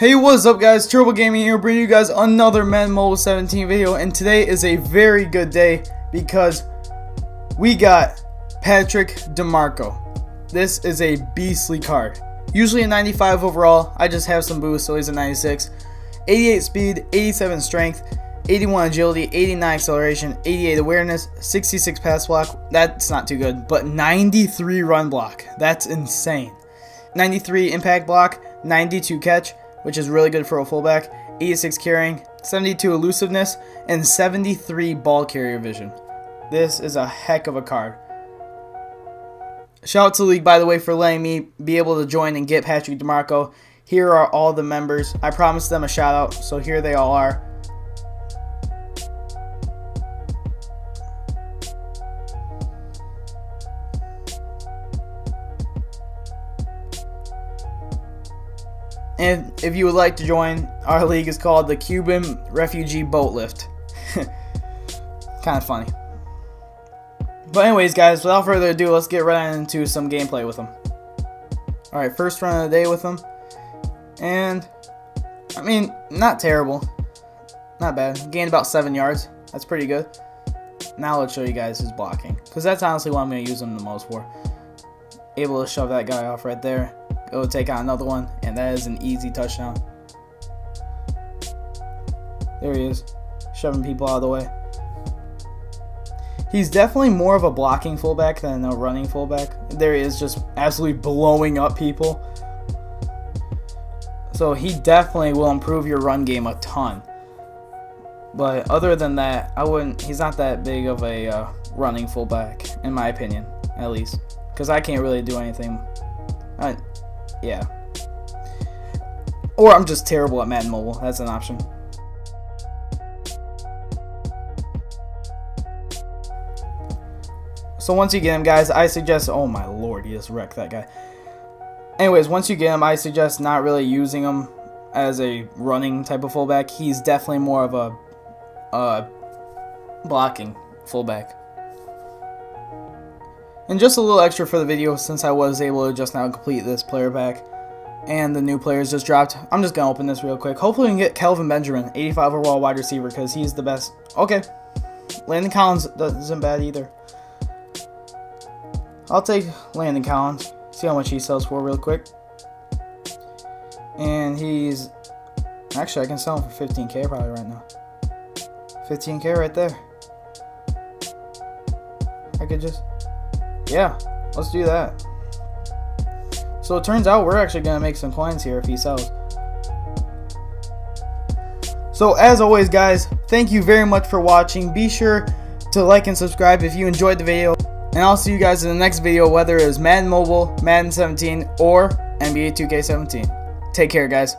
Hey what's up guys, Turbo Gaming here bringing you guys another Madden Mobile 17 video and today is a very good day because we got Patrick DiMarco. This is a beastly card. Usually a 95 overall, I just have some boost so he's a 96. 88 speed, 87 strength, 81 agility, 89 acceleration, 88 awareness, 66 pass block, that's not too good, but 93 run block, that's insane. 93 impact block, 92 catch, which is really good for a fullback, 86 carrying, 72 elusiveness, and 73 ball carrier vision. This is a heck of a card. Shout out to the league, by the way, for letting me be able to join and get Patrick DiMarco. Here are all the members. I promised them a shout out, so here they all are. And if you would like to join, our league is called the Cuban Refugee Boat Lift. kind of funny. But anyways, guys, without further ado, let's get right into some gameplay with them. Alright, first run of the day with them. And, I mean, not terrible. Not bad. Gained about 7 yards. That's pretty good. Now let's show you guys his blocking. Because that's honestly what I'm going to use him the most for. Able to shove that guy off right there. Go take out another one, and that is an easy touchdown. There he is, shoving people out of the way. He's definitely more of a blocking fullback than a running fullback. There he is, just absolutely blowing up people. So he definitely will improve your run game a ton. But other than that, I wouldn't. He's not that big of a uh, running fullback, in my opinion, at least, because I can't really do anything. I, yeah. Or I'm just terrible at Madden Mobile. That's an option. So once you get him, guys, I suggest... Oh, my lord, he just wrecked that guy. Anyways, once you get him, I suggest not really using him as a running type of fullback. He's definitely more of a uh, blocking fullback. And just a little extra for the video since I was able to just now complete this player pack. And the new players just dropped. I'm just going to open this real quick. Hopefully we can get Kelvin Benjamin, 85 overall wide receiver, because he's the best. Okay. Landon Collins isn't bad either. I'll take Landon Collins. See how much he sells for real quick. And he's... Actually, I can sell him for 15k probably right now. 15k right there. I could just... Yeah, let's do that. So it turns out we're actually going to make some coins here if he sells. So as always guys, thank you very much for watching. Be sure to like and subscribe if you enjoyed the video. And I'll see you guys in the next video whether it is Madden Mobile, Madden 17, or NBA 2K17. Take care guys.